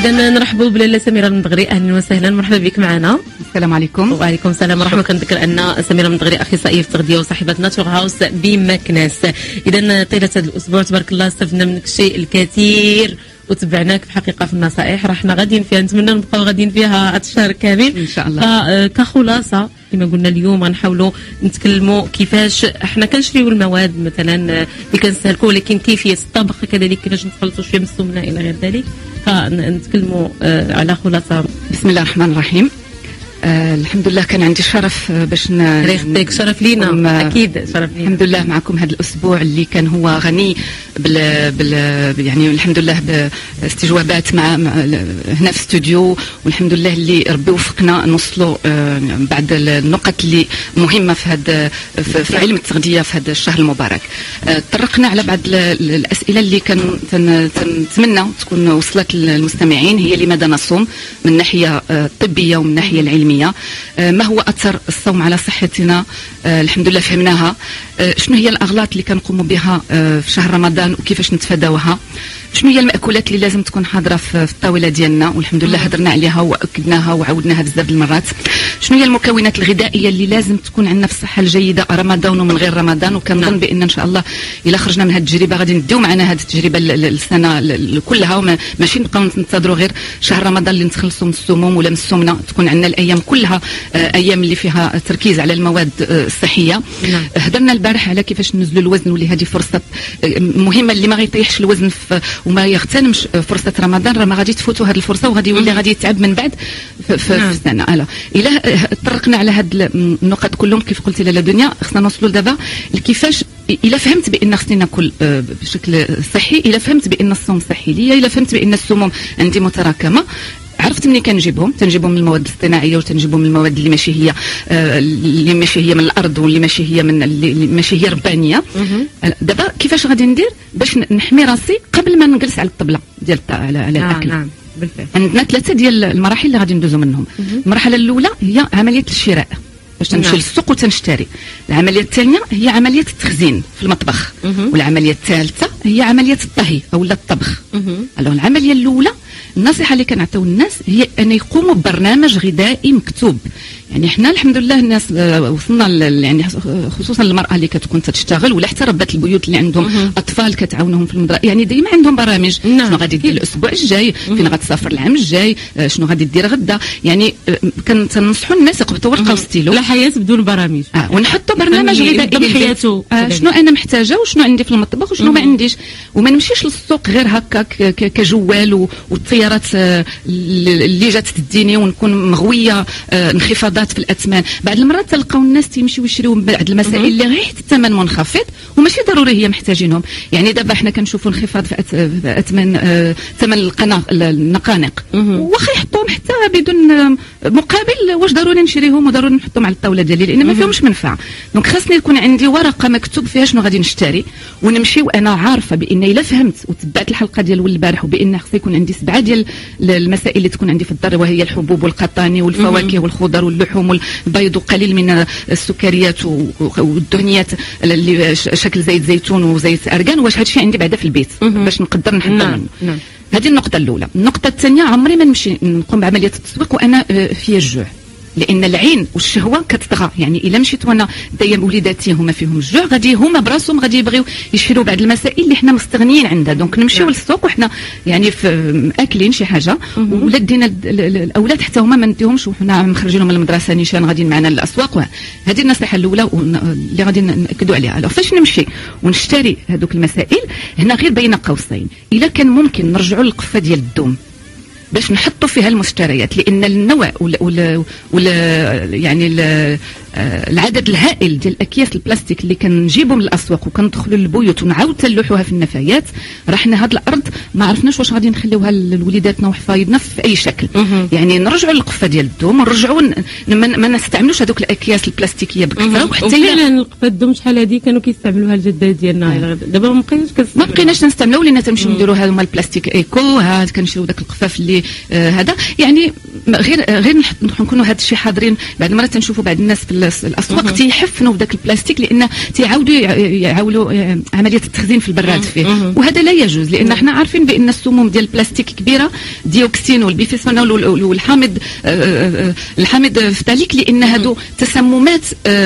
اذا نرحبوا بلاله سميرة المدغري. أهلا وسهلا. مرحبا بك معنا. السلام عليكم. وعليكم السلام. مرحبا. كنذكر أن سميرة المدغري أخصائية في التغذية وصاحبه ناتور هاوس بمكناس. اذا طيلة هذا الأسبوع تبارك الله استفدنا منك الشيء الكثير. وتبعناك في الحقيقة في النصائح. رحنا غاديين فيها نتمنى نبقاو غاديين فيها هذا الشهر كامل. إن شاء الله. آه، كخلاصة كما قلنا اليوم غنحاولوا نتكلموا كيفاش إحنا كنشريو المواد مثلا آه، اللي كنستهلكوا ولكن كيفيه الطبخ كذلك كيفاش نتخلصوا شوية من السمنة إلى غير ذلك. فنتكلموا آه، على خلاصة. بسم الله الرحمن الرحيم. آه الحمد لله كان عندي الشرف آه، باش يخليك شرف لينا أكيد شرف لينا. الحمد لله معكم هذا الأسبوع اللي كان هو غني بال, بال يعني الحمد لله باستجوابات مع, مع هنا في الاستوديو والحمد لله اللي ربي وفقنا نوصلوا آه بعد النقط اللي مهمة في هذا في, في علم التغذية في هذا الشهر المبارك. آه، طرقنا على بعض الأسئلة اللي كان نتمنى تكون وصلت للمستمعين هي لماذا نصوم؟ من الناحيه آه، الطبيه ومن الناحيه العلمية. العلميه آه، ما هو أثر الصوم على صحتنا؟ آه، الحمد لله فهمناها. آه، شنو هي الأغلاط اللي كنقوموا بها في شهر رمضان وكيفاش نتفاداوها؟ شنو هي المأكولات اللي لازم تكون حاضرة في الطاولة ديالنا؟ والحمد لله هضرنا عليها وأكدناها وعودناها بزاف المرات. شنو هي المكونات الغذائية اللي لازم تكون عندنا في الصحة الجيدة؟ رمضان ومن غير رمضان وكنظن نعم. بأن إن شاء الله إلا خرجنا من هذه التجربة غادي نديو معنا هذه التجربة السنة كلها. وماشي نبقاو ننتظروا غير شهر رمضان اللي نتخلصوا من السموم ولا من السمنة. تكون عندنا الأيام كلها آه، أيام اللي فيها تركيز على المواد آه، الصحية. نعم. هضرنا البارح على كيفاش ننزلوا الوزن واللي هذه فرصة آه، مهمة اللي ما غيطيحش الوزن في وما يغتنمش فرصة رمضان راه ما غادي تفوتوا هذه الفرصة وغادي يولي غادي يتعب من بعد في, نعم. السنة. الا إلا طرقنا على هذه النقط كلهم كيف قلت لاله دنيا خصنا نوصلوا دابا كيفاش إلا فهمت بأن خصني ناكل آه، بشكل صحي إلا فهمت بأن الصوم صحي ليا إلا فهمت بأن السموم عندي متراكمة. عرفت مني كنجيبهم؟ تنجيبهم من المواد الاصطناعية وتنجيبهم من المواد اللي ماشي هي آه، اللي ماشي هي من الأرض واللي ماشي هي من اللي ماشي هي ربانية. دابا كيفاش غادي ندير باش نحمي راسي قبل ما نجلس على الطبلة ديال على, على آه الأكل؟ نعم. بالفعل. عندنا ثلاثة ديال المراحل اللي غادي ندوزو منهم. المرحلة الأولى هي عملية الشراء باش تمشي نعم. للسوق وتنشتري. العملية الثانية هي عملية التخزين في المطبخ. والعملية الثالثة هي عملية الطهي أو الطبخ. العملية الأولى النصيحة اللي كنعطيو الناس هي أن يقوموا ببرنامج غذائي مكتوب. يعني إحنا الحمد لله الناس آه، وصلنا يعني خصوصا المرأة اللي كتكون تشتغل ولا حتى ربات البيوت اللي عندهم أطفال كتعاونهم في المدرسة. يعني ديما عندهم برامج. نعم. شنو غادي دير الأسبوع الجاي؟ فين غتسافر العام الجاي؟ آه، شنو غادي دير غدا؟ يعني آه، كننصحوا الناس يقبطوا ورقة وستيلو. لا حياة بدون برامج. آه ونحطوا برنامج غذائي حياته آه شنو أنا محتاجة وشنو عندي في المطبخ وشنو ما عنديش. وما نمشيش للسوق غير هكا كجوال والطيارات اللي جات تديني ونكون مغوية انخفاضات انخفاضات في الأثمان. بعض المرات تلقاو الناس تيمشيو يشريو بعض المسائل اللي غير الثمن منخفض وماشي ضروري هي محتاجينهم. يعني دابا حنا كنشوفوا انخفاض في أثمان آه، ثمن النقانق. واخا يحطوهم حتى بدون آه، مقابل واش ضروري نشريهم وضروري نحطهم على الطاولة ديالي لأن ما فيهمش منفعة. دونك خاصني يكون عندي ورقة مكتوب فيها شنو غادي نشتري ونمشي وأنا عارفة بإن إلا فهمت وتبعت الحلقة ديال البارح وبإن خص يكون عندي سبعة ديال المسائل اللي تكون عندي في الدار وهي الحبوب والقطاني والفواكه والخضر واللحوم اللحوم والبيض وقليل من السكريات والدهنيات اللي شكل زيت زيتون وزيت ارغان واش هادشي عندي بعدا في البيت باش نقدر نحضر نعم. منه نعم. هذه النقطة الأولى النقطة الثانية عمري ما نمشي نقوم بعملية التسويق وأنا آه، في الجوع لأن العين والشهوة كتطغى. يعني إلا مشيت وأنا دايا وليداتي هما فيهم الجوع غادي هما براسهم غادي يبغيو يشريو بعض المسائل اللي حنا مستغنيين عنها. donc نمشيو نعم. للسوق وحنا يعني في اكلين شي حاجة. ولاد دينا الأولاد حتى هما ما نديهمش وحنا مخرجينهم من المدرسة نيشان غاديين معنا للأسواق. هذه النصيحة الأولى اللي غادي نأكدوا عليها. ألو فاش نمشي ونشتري هذوك المسائل هنا غير بين قوسين. إلا كان ممكن نرجعوا للقفة ديال الدوم. باش نحطوا فيها المشتريات لأن النوع ولا ولا, ولا يعني آه، العدد الهائل ديال الأكياس البلاستيك اللي كنجيبوا من الاسواق وكندخلوا للبيوت ونعاود تلوحوها في النفايات راه حنا هاد الأرض ما عرفناش واش غادي نخليوها لوليداتنا وحفايدنا في أي شكل. يعني نرجعوا للقفة ديال الدوم ونرجعوا ما نستعملوش هذوك الأكياس البلاستيكية بكثرة وحتى هي القفة الدوم شحال هذه كانوا كيستعملوها الجدات ديالنا. دابا ما بقيناش ما بقيناش نستعملوها ولينا تنمشيو نديروا هما البلاستيك ايكو ها كنشريو ذاك القفاف اللي آه هذا. يعني غير غير نكونوا هذا الشيء حاضرين. بعد مرات تنشوفوا بعض الناس في الأسواق تيحفنوا بداك البلاستيك لأن تيعاودوا يعاودوا آه، عملية التخزين في البراد فيه. وهذا لا يجوز لأن إحنا عارفين بأن السموم ديال البلاستيك كبيرة. dioxine و ال bisphénol والحامض الحامض phtalique لأن هادو تسممات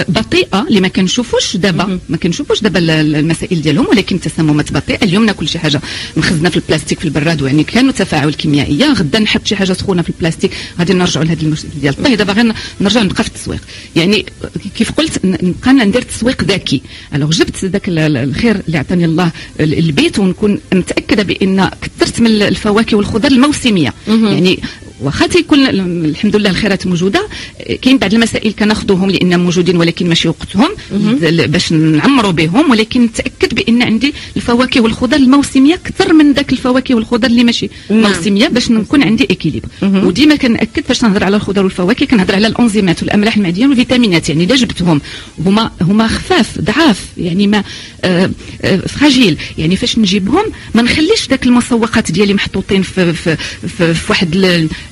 بطيئة اللي ما كنشوفوش دابا. ما كنشوفوش دابا المسائل ديالهم ولكن تسممات بطيئة. اليوم ناكل شي حاجة مخزنة في البلاستيك في البراد يعني كانوا تفاعل كيميائية. غدا نحط شي حاجة سخونة في البلاستيك. غادي نرجعوا لهذا المشكل ديال الطهي دابا غير نرجع نبقى في التسويق. يعني كيف قلت نبقى ندير تسويق ذكي. alors جبت ذاك الخير اللي عطاني الله البيت ونكون متأكدة بإن كثرت من الفواكه والخضر الموسمية. يعني واخا تيكون الحمد لله الخيرات موجودة. كاين بعض المسائل كناخذوهم لأن موجودين ولكن ماشي وقتهم. باش نعمروا بهم. ولكن نتأكد بأن عندي الفواكه والخضر الموسمية أكثر من ذاك الفواكه والخضر اللي ماشي نعم. موسمية باش نكون عندي إكيليبر. وديما كنأكد فاش نهضر على الخضر والفواكه كنهضر على الانزيمات والأملاح المعدنيه والفيتامينات يعني إلا جبتهم. هما هما خفاف ضعاف يعني ما آه آه فراجيل. يعني فاش نجيبهم ما نخليش ذاك المسوقات ديالي محطوطين في في, في, في واحد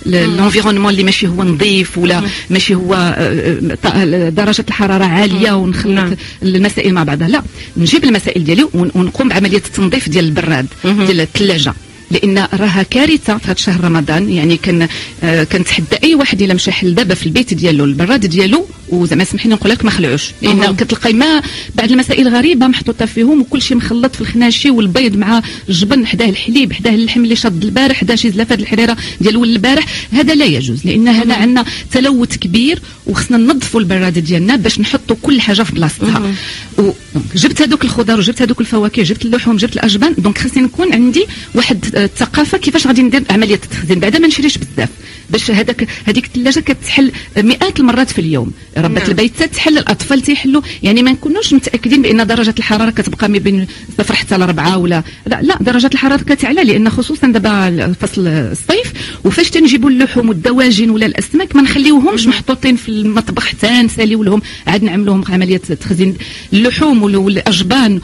الانفيرونمون اللي ماشي هو نظيف ولا ماشي هو آه، آه، درجة الحرارة عالية ونخلط نعم. المسائل مع بعضها. لا نجيب المسائل ديالي ونقوم بعملية التنظيف ديال البراد ديال الثلاجه لإن راها كارثة في هذا شهر رمضان. يعني كان آه كنتحدى أي واحد إلا مشى حل دابا في البيت ديالو البراد ديالو وزعما سمح لي نقول لك ما خلعوش. لأن كتلقاي ما بعض المسائل غريبة محطوطة فيهم وكل شيء مخلط في الخناشي والبيض مع الجبن حداه الحليب حداه اللحم اللي شاد البارح حداه شي زلافة الحريرة ديال ول البارح. هذا لا يجوز لأن هنا عندنا تلوث كبير وخصنا ننظفوا البراد ديالنا باش نحطوا كل حاجة في بلاصتها. جبت هذوك الخضر وجبت هذوك الفواكه جبت اللحوم جبت الأجبان. دونك خصني نكون عندي واحد الثقافة كيفاش غادي ندير عملية التخزين؟ بعدا ما نشريش بزاف. باش هذاك هذيك الثلاجة كتحل مئات المرات في اليوم. ربة نعم. البيت تحل الأطفال تيحلوا. يعني ما نكونوش متأكدين بأن درجة الحرارة كتبقى ما بين صفر حتى لربعه ولا لا لا درجة الحرارة كتعلى. لأن خصوصا دابا فصل الصيف وفاش تنجيبوا اللحوم والدواجن ولا الأسماك ما نخليوهمش محطوطين في المطبخ. حتى نساليو لهم. عاد نعملوهم عملية تخزين اللحوم والأجبان.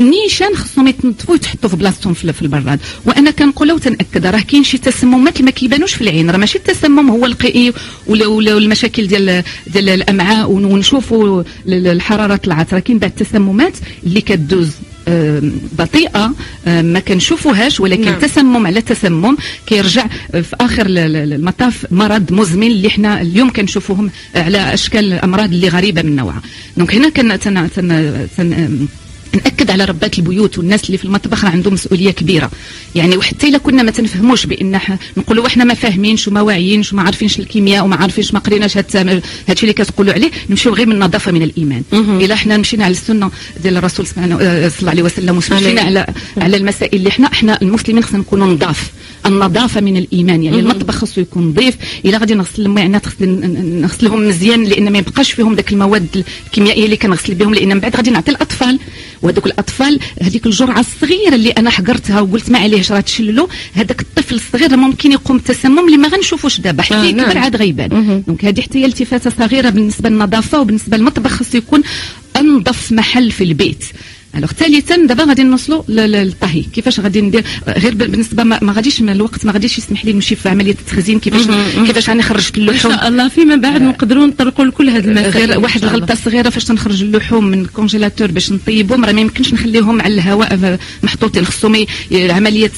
نيشان خصهم يتنظفوا ويتحطوا في بلاصتهم في البراد. وأنا كنقول وتنأكد راه كاين شي تسممات ما كيبانوش في العين. راه ماشي التسمم هو القيء ولا المشاكل ديال ديال الأمعاء ونشوفوا الحرارة طلعت راه كاين بعض التسممات اللي كدوز بطيئة ما كنشوفوهاش ولكن نعم. تسمم على تسمم كيرجع في آخر المطاف مرض مزمن اللي حنا اليوم كنشوفوهم على أشكال الامراض اللي غريبة من نوعها دونك هنا كان تن تن تن نأكد على ربات البيوت والناس اللي في المطبخ راه عندهم مسؤولية كبيرة. يعني وحتى إلا كنا ما تنفهموش بأن نقولوا إحنا ما فاهمينش وما واعيينش وما عارفينش الكيمياء وما عارفينش ما قريناش هذا الشيء اللي كتقولوا عليه نمشيو غير من النظافة من الإيمان. إلا إحنا مشينا على السنة ديال الرسول صلى الله عليه وسلم ومشينا على على المسائل اللي إحنا إحنا المسلمين خصنا نكونوا نضاف. النظافة من الإيمان. يعني المطبخ خصو يكون نظيف. إلا غادي نغسل المعانات نغسلهم مزيان لأن ما يبقاش فيهم ذاك المواد الكيميائية اللي كنغسل بهم لأن من بعد غادي نعطي الأطفال. وهذوك الأطفال هذيك الجرعة الصغيرة اللي أنا حقرتها وقلت ما عليهش راه تشللو؟ هذاك الطفل الصغير ممكن يقوم بالتسمم اللي ما غنشوفوش دابا حتى آه يكبر نعم. عاد غيبان. دونك هذه حتى هي التفاتة صغيرة بالنسبة للنظافة وبالنسبة للمطبخ خصو يكون أنظف محل في البيت. alors ثالثا دابا غادي نوصلوا للطهي كيفاش غادي ندير غير بالنسبة ما غاديش الوقت ما غاديش يسمح لي نمشي في عمليه التخزين كيفاش كيفاش راني خرجت اللحوم ان شاء الله فيما بعد. نقدروا نطرقوا لكل هذه المسائل غير واحد الغلطه صغيره فاش تنخرج اللحوم من ال congélateur باش نطيبهم راه ما يمكنش نخليهم على الهواء محطوطين خصهم عمليه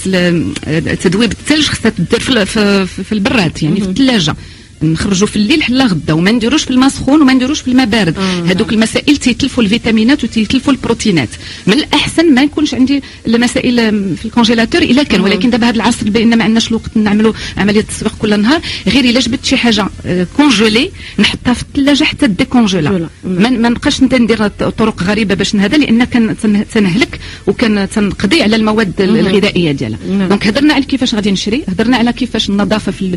تذويب الثلج خصها تدير في, في البراد يعني في الثلاجه نخرجوا في الليل حلا غدا وما نديروش في الماء سخون وما نديروش في الماء بارد. هذوك المسائل تيتلفوا الفيتامينات وتيتلفوا البروتينات. من الأحسن ما يكونش عندي المسائل في الكونجيلاتور إلا كان ولكن دابا هذا العصر بان ما عندناش الوقت نعملوا عملية التسويق كل نهار غير إلا جبت شي حاجة كونجولي آه، نحطها في الثلاجة حتى ديكونجيلا ما, ما نبقاش ندير طرق غريبة باش هذا لأن كان تنهلك وكان تنقضي على المواد الغذائية ديالها. donc هضرنا على كيفاش غادي نشري هضرنا على كيفاش النظافة في,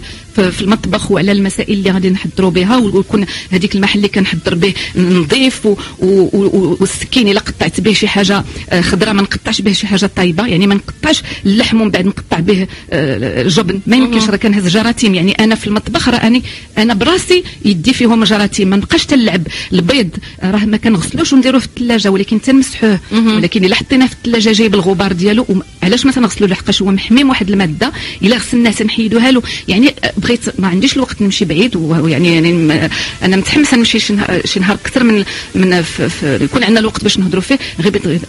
في المطبخ وعلى المسائل اللي غادي نحضروا بها ويكون هذيك المحل اللي كنحضر به نظيف والسكين إلا قطعت به شي حاجة آه، خضراء ما نقطعش به شي حاجة طايبة يعني ما نقطعش اللحم ومن بعد نقطع به آه، جبن. ما يمكنش راه كنهز جراثيم يعني أنا في المطبخ راني أنا براسي يدي فيهم جراثيم ما نبقاش تلعب البيض راه ما كنغسلوش ونديروه في الثلاجة ولكن تنمسحوه. ولكن إلا حطيناه في الثلاجة جايب الغبار ديالو علاش ما تنغسلوه لحقاش هو محميم واحد المادة إلا غسلناه تنحيدوها له. يعني بغيت ما عنديش الوقت نمشي بعيد ويعني يعني أنا متحمسة نمشي شي نهار أكثر من من يكون عندنا الوقت باش نهضروا فيه. غير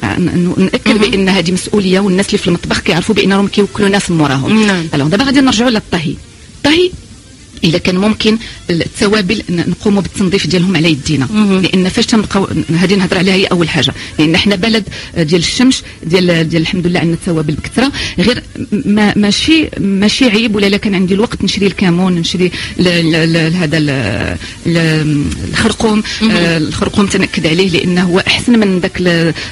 نأكد بأن هذه مسؤولية والناس اللي في المطبخ كيعرفوا بأنهم كيوكلوا ناس موراهم نعم. دابا غادي نرجعوا للطهي. الطهي الا كان ممكن التوابل نقوموا بالتنظيف ديالهم على يدينا. لأن فاش تنبقاو هذه نهضر عليها هي أول حاجة. لأن إحنا بلد ديال الشمس ديال ديال الحمد لله عندنا التوابل بكثرة. غير ما ماشي ماشي عيب ولا كان عندي الوقت نشري الكمون نشري هذا الخرقوم. آه، الخرقوم تنكد عليه لأنه هو أحسن من ذاك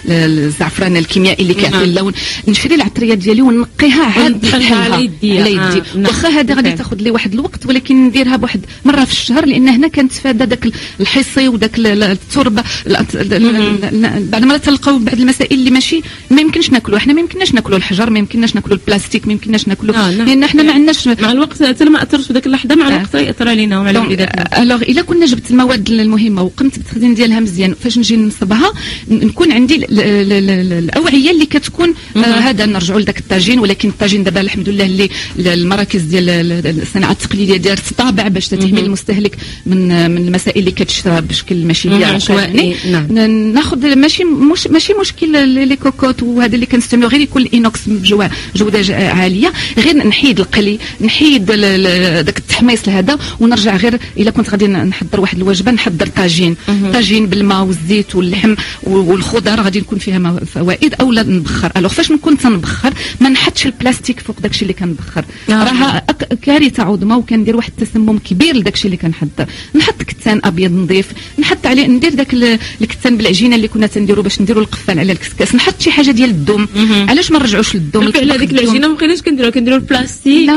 الزعفران الكيميائي اللي كيعطي نعم. اللون. نشري العطرية ديالي ونقيها عاد على يدي. على يدي. آه، واخا هذا غادي تاخذ لي واحد الوقت ولكن نديرها بواحد مرة في الشهر لأن هنا كنتفادى داك الحصي وداك التربه بعد ما تلقاو بعض المسائل اللي ماشي ما يمكنش ناكلوا إحنا ما يمكنناش ناكلوا الحجر ما يمكنناش ناكلوا البلاستيك ما يمكنناش ناكلوا آه نعم. لأن إحنا ما عندناش مع الوقت حتى ما اثرش في ذاك اللحظه مع الوقت آه. ياثر علينا وعلى وليداتنا الوغ الا كنا جبت المواد المهمه وقمت بالتخزين ديالها مزيان فاش نجي نصبها نكون عندي الاوعيه اللي كتكون آه هذا نرجعوا لذاك الطاجين ولكن الطاجين دابا الحمد لله اللي المراكز ديال الصناعه التقليديه دارت طابع باش تحمي المستهلك من من المسائل اللي كتشرى بشكل ماشي عشوائي نعم. ناخذ ماشي مش ماشي مشكل les cocottes وهذا اللي كنستعملوا غير يكون ال inox بجوده عالية. غير نحيد القلي نحيد داك التحميص لهذا ونرجع غير إلا كنت غادي نحضر واحد الوجبة نحضر طاجين. طاجين بالماء والزيت واللحم والخضر غادي يكون فيها فوائد أو لا نبخر. alors فاش نكون تنبخر ما نحطش البلاستيك فوق داكشي اللي كنبخر. راه كارثة عظمى وكندير واحد التسمم كبير لداكشي اللي كنحضر نحط كتان أبيض نظيف نحط عليه ندير داك الكتان بالعجينه اللي كنا تنديروا باش نديروا القفال على الكسكاس نحط شي حاجة ديال الدوم علاش ما نرجعوش للدوم على هذيك العجينه ما بقيناش كنديروا كنديروا البلاستيك.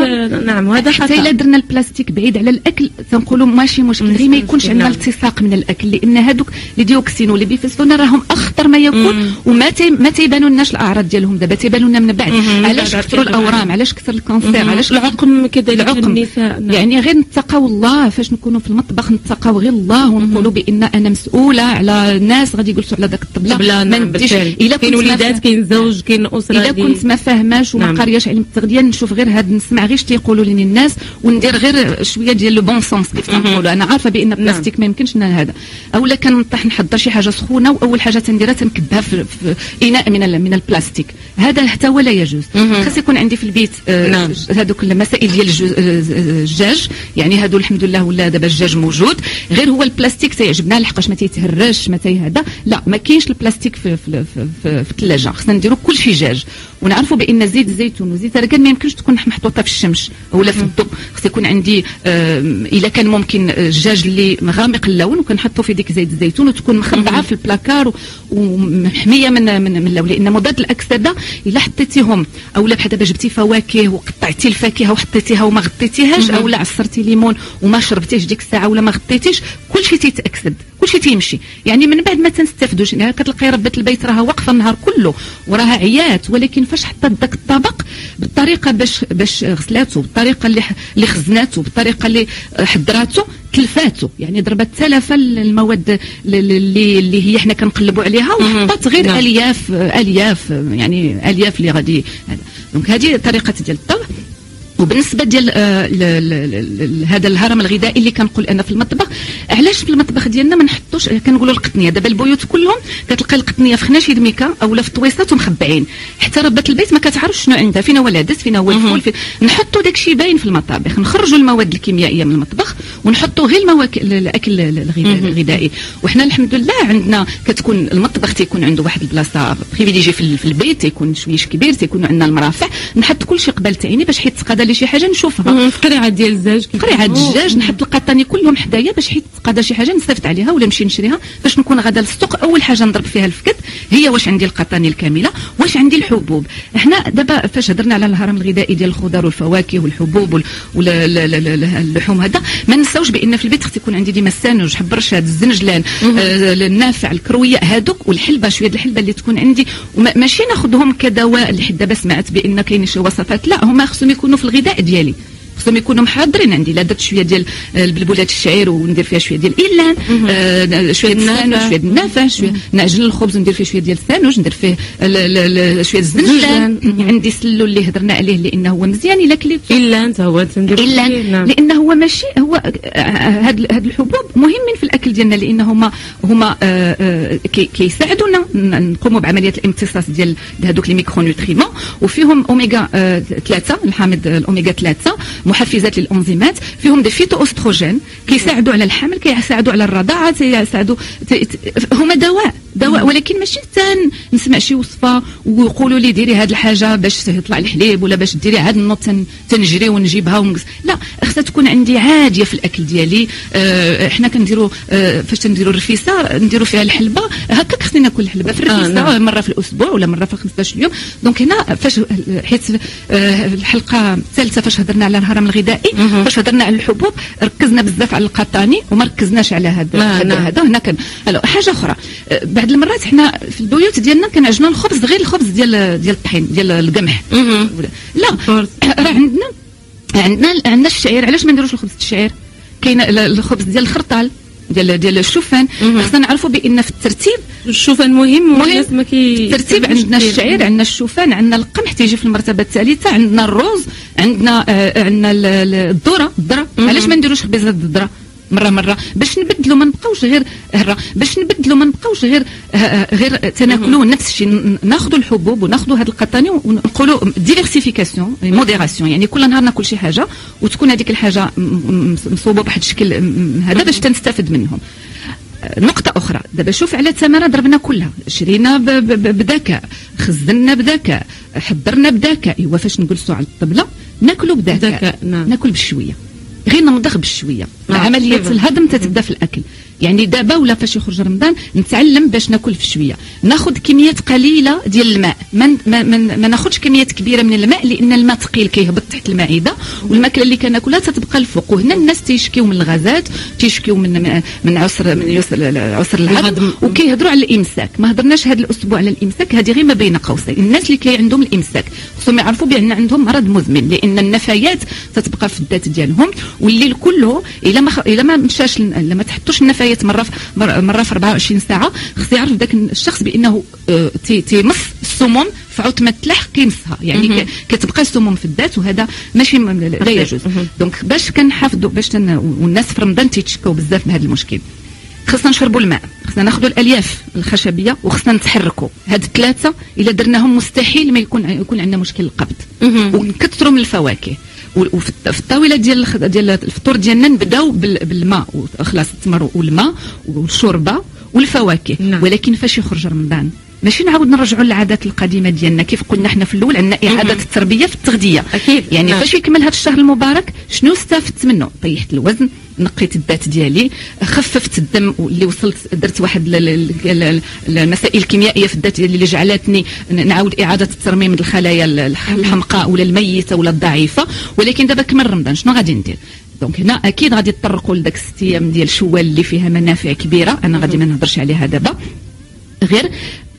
نعم وهذا حتى إلا درنا البلاستيك بعيد على الأكل تنقولوا ماشي مشكل. غير ما يكونش عندنا التصاق من الأكل لأن هذوك les dioxines و les bisphénols راهم أخطر ما يكون وما تي ما تيبانوا لناش الأعراض ديالهم دابا تيبانوا لنا من بعد. علاش كثروا الأورام؟ علاش كثر ال cancer؟ علاش العقم كذلك النساء نعم. يعني غير نتقوا الله فاش نكونوا في المطبخ نتقاو غير الله ونقولوا بأن أنا مسؤولة على الناس غادي يجلسوا على ذاك الطبلة؟ ما نديش. إلا كاين وليدات كاين زوج كاين أسرة اذا كنت ما فاهماش وما نعم. قارياش علم التغذية نشوف غير هاد نسمع غير تيقولوا لي الناس وندير غير شوية ديال le bon sens كيف تنقولوا أنا عارفة بأن البلاستيك نعم. ما يمكنش هذا. أولا كنطيح نحضر شي حاجة سخونة وأول حاجة تنديرها تنكبها في, في إناء من من البلاستيك. هذا حتى هو لا يجوز. خاص يكون عندي في البيت آه نعم. هذوك المسائل ديال الزجاج يعني هادو الحمد لله ولا دابا الزجاج موجود. غير هو البلاستيك تيعجبنا لحقاش ما تيتهرسش ما هذا. لا ما كاينش البلاستيك في في في, الثلاجة. خصنا نديروا كل شيء زجاج. ونعرفوا بأن زيت الزيتون وزيت أركان ما يمكنش تكون محطوطة في الشمس ولا في الضوء. خص يكون عندي آه إلا كان ممكن الزجاج اللي غامق اللون وكنحطوا في ديك زيت الزيتون وتكون مخبعه في البلاكار ومحمية من من من اللون. لأن مضاد الأكسدة إلا حطيتيهم أو لا بحال دابا جبتي فواكه وقطعتي الفاكهة وحطيتيها وما غطيتيهاش أو لا عصرتي ليمون وما شربتيش ديك الساعة ولا ما غطيتيش كل شيء تيتأكسد كل شيء تيمشي. يعني من بعد ما تنستافدوش يعني كتلقاي ربة البيت راها واقفة النهار كله وراها عيات ولكن فاش حطت ذاك الطبق بالطريقة باش باش غسلاته بالطريقة اللي اللي خزناته بالطريقة اللي حضراته تلفاته. يعني ضربت تلف المواد اللي اللي هي حنا كنقلبوا عليها وحطت غير نعم. الياف ألياف يعني ألياف اللي غادي donc هذه طريقة ديال الطبخ. وبالنسبة ديال آه، هذا الهرم الغذائي اللي كنقول أنا في المطبخ علاش في المطبخ ديالنا ما نحطوش كنقولوا القطنية؟ دابا البيوت كلهم كتلقى القطنية في خناشي د ميكة اولا في طويصات ومخبعين. حتى ربة البيت ما كتعرفش شنو عندها فينا هو العدس فينا هو الفول في... نحطوا داك الشيء باين في المطابخ. نخرجوا المواد الكيميائية من المطبخ ونحطوا غير المواكل الأكل الغذائي. وحنا الحمد لله عندنا كتكون المطبخ تيكون عنده واحد البلاصة privilégiée في البيت تيكون شويش كبير تيكون عندنا المرافع. نحط كل شيء قبل تاعيني باش حيت تقادى لي شي حاجة نشوفها. قريعة ديال الزاج قريعة الزجاج نحط القطاني كلهم حدايا باش حيت تقادى شي حاجة نستافد عليها ولا نمشي نشريها باش نكون غادا للسوق. أول حاجة نضرب فيها الفكت هي واش عندي القطاني الكاملة واش عندي الحبوب. إحنا دابا فاش هضرنا على الهرم الغذائي ديال الخضر والفواكه والحبوب واللحوم هذا ما ننساوش بأن في البيت خص يكون عندي ديما السانوج حب الرشاد الزنجلان آه النافع الكروية هادوك والحلبة شوية الحلبة اللي تكون عندي. ماشي ناخذهم كدواء اللي حد دابا سمعت بأن كاين شي وصفات لا هما خصهم يكونوا في الغذاء. ديالي. خصهم يكونوا محاضرين. عندي لا درت شوية ديال البلبولات الشعير وندير فيها شوية ديال الاعلان آه شوية الثانوج شوية النافع شوية نعجن الخبز وندير فيه شوية ديال الثانوج ندير فيه شوية الزنجلان. عندي سلو اللي هضرنا عليه لأنه هو مزيان إلا كليت إلا أنت هو تندير إلا نعم. لأنه هو ماشي هو هاد هاد الحبوب مهمين في الأكل ديالنا لأن هما هما آه، آه، كيساعدونا نقوموا بعمليه الامتصاص ديال هذوك les micronutriments وفيهم أوميغا 3 آه، الحامض الأوميغا 3 محفزات للانزيمات فيهم des phytoestrogènes كيساعدوا على الحمل كيساعدوا على الرضاعة كيساعدوا هما دواء دواء ولكن ماشي تان نسمع شي وصفة ويقولوا لي ديري هذه الحاجة باش يطلع الحليب ولا باش ديري هذا النوط تنجري ونجيبها ونقص. لا خصها تكون عندي عادية في الأكل ديالي. آه إحنا كنديروا آه فاش تنديروا الرفيسة نديروا فيها الحلبة هكاك خصني ناكل الحلبه في الرفيسة آه نعم. مرة في الأسبوع ولا مرة في 15 يوم donc هنا فاش حيت آه الحلقة الثالثة فاش هضرنا على الهرم الغذائي فاش هضرنا على الحبوب ركزنا بزاف على القطاني وما ركزناش على هذا آه نعم. هذا. هنا كان حاجة أخرى. آه، بعض المرات حنا في البيوت ديالنا كنعجنوا الخبز غير الخبز ديال ديال الطحين ديال القمح. لا راه عندنا عندنا عندنا الشعير. علاش ما نديروش الخبز الشعير؟ كاين الخبز ديال الخرطال. ديال ديال الشوفان خصنا نعرفوا بأن في الترتيب الشوفان مهم مهم. ما كي الترتيب عندنا الشعير عندنا الشوفان عندنا القمح تيجي في المرتبة الثالثة عندنا الروز عندنا آه عندنا الذرة. الذرة علاش ما نديروش خبيزات الذرة؟ مرة مرة. باش نبدلوا ما نبقاوش غير هرا باش نبدلوا ما نبقاوش غير آه، آه، غير تناكلوا نفس الشيء. ناخذوا الحبوب وناخذوا هذا القطاني ونقولوا diversification modération يعني كل نهار ناكل شي حاجة وتكون هذيك الحاجة مصوبة بواحد الشكل هذا باش تنستفد منهم. نقطة أخرى. دابا شوف على الثمرة ضربنا كلها. شرينا بذكاء خزنا بذكاء حضرنا بذكاء أيوا فاش نجلسوا على الطبلة ناكلوا بذكاء نعم. ناكل بشوية. غير نمضغ بشويه آه. عملية الهضم تتبدأ في الأكل يعني دابا ولا فاش يخرج رمضان نتعلم باش ناكل في شوية. ناخذ كميات قليلة ديال الماء. ما ما, ما, ما ناخذش كميات كبيرة من الماء لأن الماء ثقيل كيهبط تحت المعده والماكلة اللي كناكلها تتبقى الفوق. وهنا الناس تيشكيو من الغازات تيشكيو من من عسر من عسر عسر الهضم. وكيهضروا على الإمساك. ما هضرناش هذا الأسبوع على الإمساك هذه غير ما بين قوسين. الناس اللي كي عندهم الإمساك خصهم يعرفوا بأن عندهم مرض مزمن لأن النفايات تتبقى في الذات ديالهم. والليل كله إلا ما إلا ما مشاش إلا ما تحطوش النفايات مره في مره في 24 ساعة. خص يعرف ذاك الشخص بأنه آه، تيمص السموم في عتمه تلح كيمصها يعني كتبقى السموم في الذات وهذا ماشي لا يجوز. donc باش كنحافظوا باش والناس في رمضان تيتشكاو بزاف من هذا المشكل. خصنا نشربوا الماء خصنا ناخذوا الألياف الخشبية وخصنا نتحركوا. هاد الثلاثة إلا درناهم مستحيل ما يكون يكون عندنا مشكل القبض. ونكثروا من الفواكه. وفي الطاولة ديال ديال الفطور ديالنا نبداو بالماء خلاص التمر والماء والشوربة والفواكه نعم. ولكن فاش يخرج رمضان ماشي نعاود نرجعوا للعادات القديمة ديالنا. كيف قلنا إحنا في الأول عندنا إعادة التربية في التغذية. أكيد. يعني نعم. فاش يكمل هذا الشهر المبارك شنو استفدت منه؟ طيحت الوزن نقيت الذات ديالي خففت الدم واللي وصلت درت واحد المسائل الكيميائيه في الذات ديالي اللي جعلتني نعاود إعادة الترميم الخلايا الحمقاء ولا الميتة ولا الضعيفة. ولكن دابا كمل رمضان شنو غادي ندير؟ donc هنا أكيد غادي تطرقوا لذاك ست أيام ديال شوال اللي فيها منافع كبيرة. أنا غادي ما نهضرش عليها دابا. غير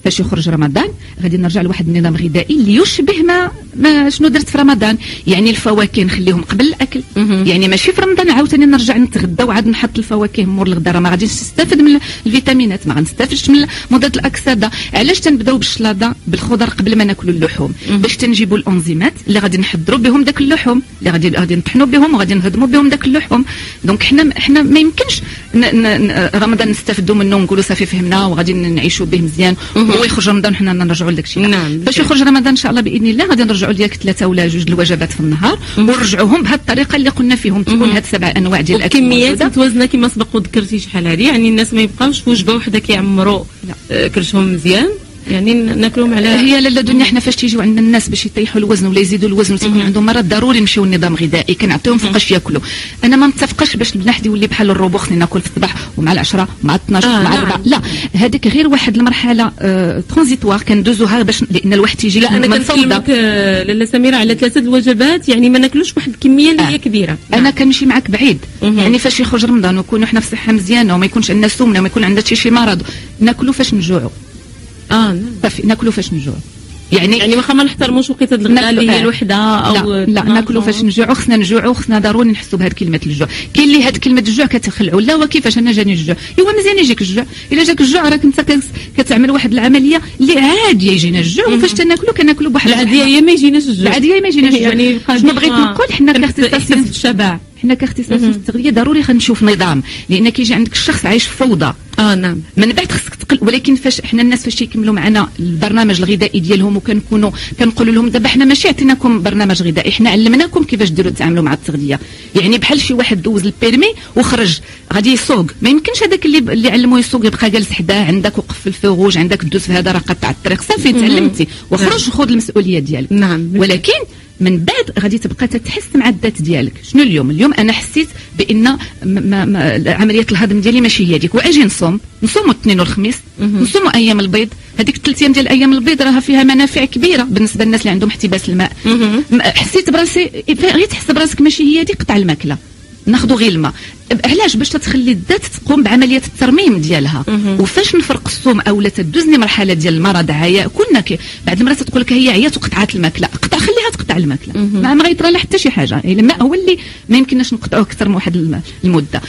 فاش يخرج رمضان غادي نرجع لواحد النظام غذائي اللي يشبه ما, ما شنو درت في رمضان. يعني الفواكه نخليهم قبل الأكل. يعني ماشي في رمضان عاوتاني نرجع نتغدى وعاد نحط الفواكه مور الغداء ما غاديش نستافد من الفيتامينات ما غنستافدش من مضاد الأكسدة. علاش تنبداو بالشلاضة بالخضر قبل ما ناكلوا اللحوم؟ باش تنجيبوا الأنزيمات اللي غادي نحضروا بهم داك اللحوم اللي غادي غادي نطحنوا بهم وغادي نهضموا بهم داك اللحوم. donc حنا حنا ما يمكنش رمضان نستافدوا منه ونقولوا صافي فهمنا وغادي نعيشوا به مزيان. هو يخرج رمضان حنا نرجعوا لداك الشيء نعم باش يخرج رمضان إن شاء الله بإذن الله غادي نرجعوا ديالك ثلاثة ولا جوج الوجبات في النهار ونرجعوهم بهذه الطريقة اللي قلنا فيهم تكون هاد سبع أنواع ديال الأكل كميات متوازنه كما سبق وذكرتي شحال هذه يعني الناس ما يبقاوش في وجبة وحدة كيعمروا آه، كرشهم مزيان. يعني ناكلهم على هي لاله دنيا حنا فاش تيجيو عندنا الناس باش يطيحوا الوزن ولا يزيدوا الوزن وتيكون عندهم مرض ضروري نمشيو لنظام غذائي كنعطيهم فوقاش ياكلوا. أنا ما متفقش باش البنات يولي بحال الروبو خصني ناكل في الصباح ومع العشرة مع 12 آه مع نعم. 4 لا هذيك غير واحد المرحلة آه ترانزيتوار كندوزوها باش لأن الواحد تيجي لا أنا كنكلمك آه، لاله سميرة على ثلاثة الوجبات يعني ما ناكلوش واحد الكمية اللي هي آه. كبيرة. أنا كنمشي معك بعيد. يعني فاش يخرج رمضان ونكونوا حنا في صحة مزيانة وما يكونش عندنا سمنة وما يكون عندنا شي مرض ناكلوا فاش نجوعوا آه نعم. صافي ناكلوا فاش نجوعوا يعني يعني واخا ما نحترموش وقيته الغداء اللي هي. الوحدة أو لا. لا ناكلوا فاش نجوعوا خصنا نجوعوا خصنا ضروري نحسوا بهاد كلمة الجوع. كاين اللي هاد كلمة الجوع كتخلعوا لا وكيفاش أنا جاني الجوع؟ ايوا مزيان يجيك الجوع. إلا جاك الجوع راك أنت كت- كتعمل واحد العملية اللي عادية يجينا الجوع. وفاش تناكلوا كناكلوا بواحد العادية هي ما يجيناش الجوع. العادية ما يجيناش الجوع. يعني شنو بغيت نقول حنا كاختصاصيين بالشبع حنا كاختصاصيين في التغذيه ضروري خنشوف نظام. لأن كيجي عندك الشخص عايش في فوضى. آه نعم. من بعد خصك تقل ولكن فاش حنا الناس فاش يكملوا معنا البرنامج الغذائي ديالهم وكنكونوا كنقولوا لهم دابا حنا ماشي عطيناكم برنامج غذائي حنا علمناكم كيفاش ديروا تعاملوا مع التغذية. يعني بحال شي واحد دوز ال permis وخرج غادي يسوق. ما يمكنش هذاك اللي اللي علموه يسوق يبقى جالس حداه عندك وقف في الفروج عندك دوز في هذا راه قطع الطريق. صافي تعلمتي. وخرج خذ المسؤولية ديالك. نعم. ولكن من بعد غادي تبقى تتحس مع الذات ديالك. شنو اليوم؟ اليوم أنا حسيت بأن ما ما عملية الهضم ديالي ماشي هي هذيك. وأجي نصوم. نصوم الاثنين والخميس. نصوم أيام البيض. هذيك الثلاث أيام ديال أيام البيض راها فيها منافع كبيرة بالنسبة للناس اللي عندهم احتباس الماء. حسيت براسي غير تحس براسك ماشي هي هذيك قطع الماكلة. ناخذوا غير الماء. علاش؟ باش تتخلي الذات تقوم بعملية الترميم ديالها. وفاش نفرق الصوم أو لا تدوزني مرحلة ديال المرض عياء كنا كي بعد المرات تقول لك هي عيات وقطعت الماكلة. قطع خليها تقطع الماكلة. ما ما غيطرى لها حتى شي حاجة. يعني الماء هو اللي ما يمكنناش نقطعوه أكثر من واحد الم- المدة.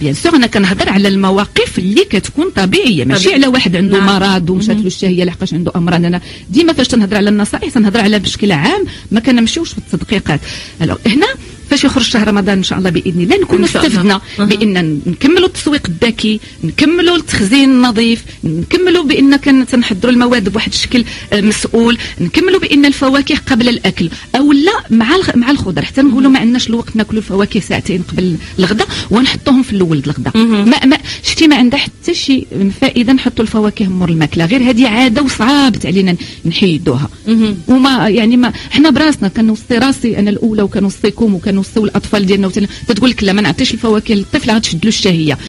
بيان سور أنا كنهضر على المواقف اللي كتكون طبيعية. ماشي طبيعي. على واحد عنده نعم. مرض ومشات له الشهيه لحقاش عنده أمراض. أنا ديما فاش تنهضر على النصائح تنهضر على بشكل عام ما كنمشيوش في التدقيقات. هنا فاش يخرج شهر رمضان إن شاء الله بإذن الله نكون. استفدنا. بأن نكملوا التسويق الذكي نكملوا التخزين النظيف نكملوا بأن كان تنحضروا المواد بواحد الشكل آه، مسؤول نكملوا بأن الفواكه قبل الأكل أو لا مع مع الخضر حتى نقولوا ما عندناش الوقت ناكلوا الفواكه ساعتين قبل الغداء ونحطوهم في الأول الغداء. ما, ما شتي ما عندها حتى شي فائدة نحطوا الفواكه مور الماكلة غير هذه عادة وصعابت علينا نحيدوها. وما يعني ما حنا براسنا كنوصي راسي أنا الأولى وكنوصيكم وكنوصيو الأطفال ديالنا تتقول لك لا ما نعطيش الفواكه للطفل غتشد له الشهية.